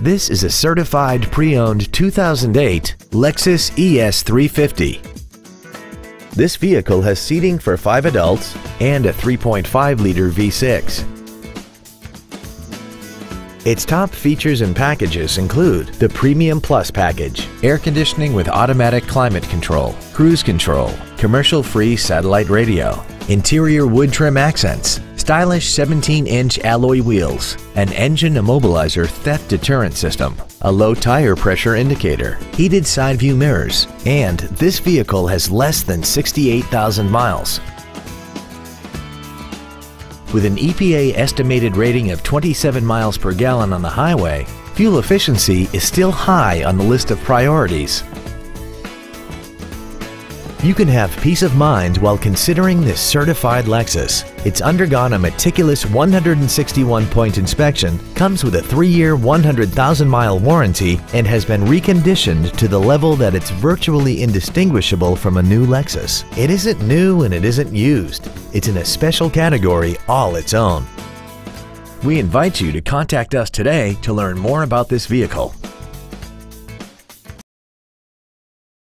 This is a certified pre-owned 2008 Lexus ES350. This vehicle has seating for five adults and a 3.5-liter V6. Its top features and packages include the Premium Plus package, air conditioning with automatic climate control, cruise control, commercial-free satellite radio, interior wood trim accents, stylish 17-inch alloy wheels, an engine immobilizer theft deterrent system, a low tire pressure indicator, heated side view mirrors, and this vehicle has less than 68,000 miles. With an EPA estimated rating of 27 miles per gallon on the highway, fuel efficiency is still high on the list of priorities. You can have peace of mind while considering this certified Lexus. It's undergone a meticulous 161-point inspection, comes with a 3-year, 100,000-mile warranty, and has been reconditioned to the level that it's virtually indistinguishable from a new Lexus. It isn't new and it isn't used. It's in a special category all its own. We invite you to contact us today to learn more about this vehicle.